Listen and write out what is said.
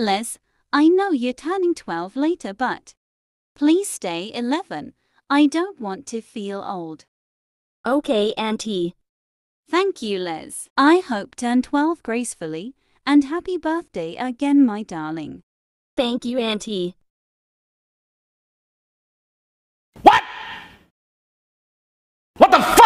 Les, I know you're turning 12 later, but please stay 11. I don't want to feel old. Okay, Auntie. Thank you, Les. I hope turn 12 gracefully, and happy birthday again, my darling. Thank you, Auntie. What? What the